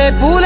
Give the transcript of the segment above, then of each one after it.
le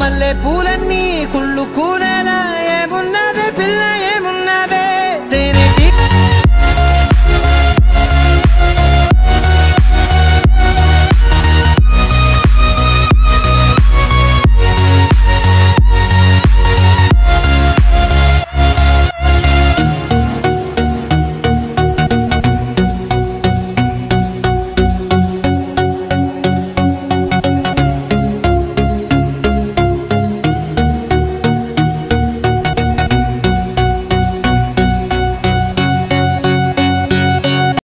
मल्ले फूल